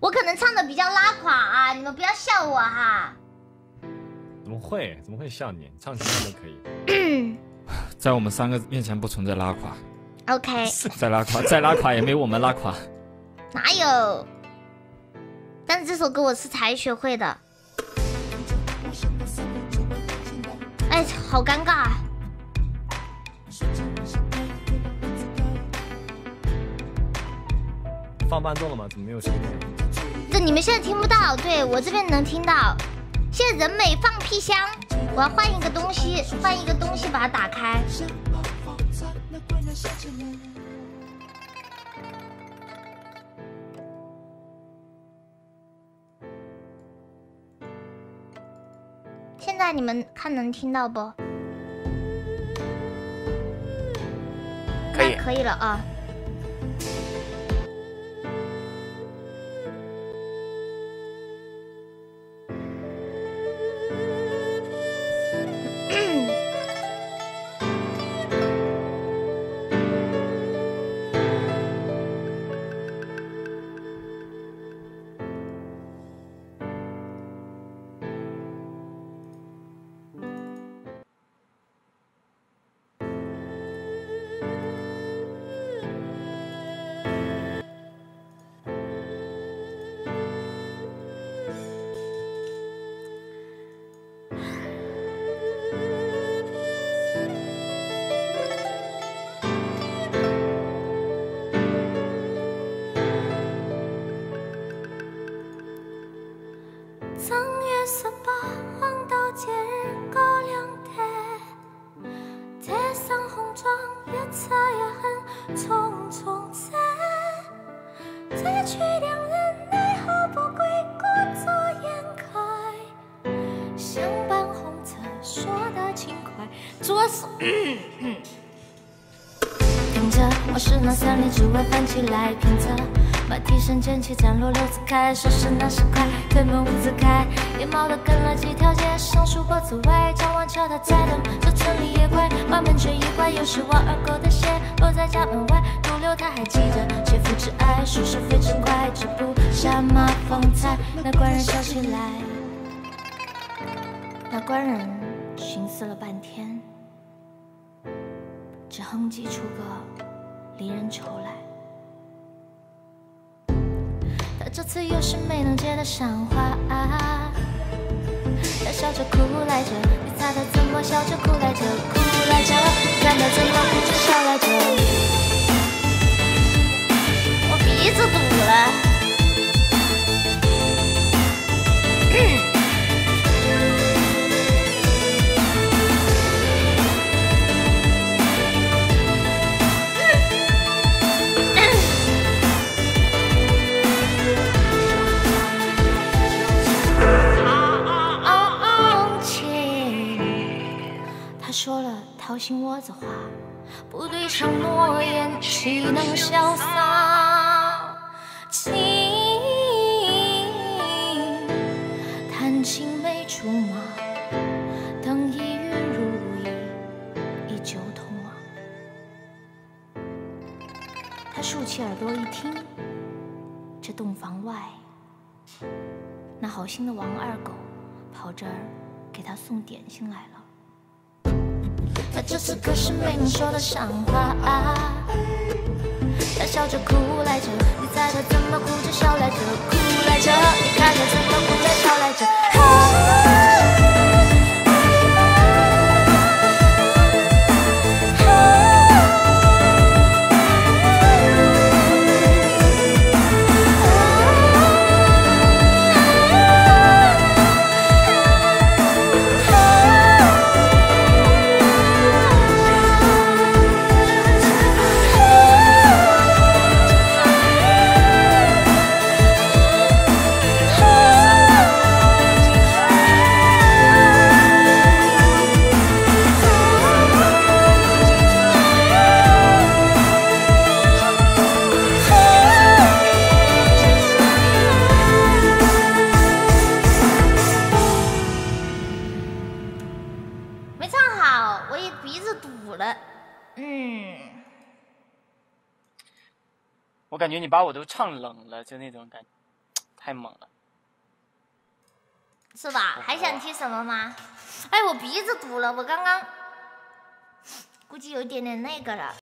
我可能唱的比较拉垮啊，你们不要笑我哈。怎么会？怎么会笑你？唱什么都可以。在我们三个面前不存在拉垮。OK。再拉垮，再拉垮也没我们拉垮。哪有？但是这首歌我是才学会的。哎，好尴尬啊！放伴奏了吗？怎么没有声音？这你们现在听不到，对我这边能听到。现在人美放屁香，我要换一个东西，换一个东西把它打开。现在你们看能听到不？可以那可以了啊。听着，我是那三里之外翻起来，平仄马蹄声渐起，展落六字开，说是那时快，推门五子开，野猫的跟了几条街，上树坡子外，张望桥他在等，这村里也怪，马门却一怪，又是王二狗的鞋落在家门外，独留他还记着切肤之爱，数十飞真快，只不下马风采，那官人笑起来，那官人寻思了半天。只哼唧出个离人愁来。他这次又是没能接得上话，他笑着哭来着，你猜他怎么笑着哭来着？哭来着，心窝子话，不对偿诺言，岂能潇洒？情，弹青梅竹马，等一云如意，依旧童话。他竖起耳朵一听，这洞房外，那好心的王二狗跑这儿给他送点心来了。他这次可是没能说得上话，他笑着哭来着，你猜他怎么哭着笑来着？哭来着，你看他怎么哭着笑来着？鼻子堵了。嗯，我感觉你把我都唱冷了，就那种感觉。太猛了。是吧？还想听什么吗？哎，我鼻子堵了，我刚刚估计有一点点那个了。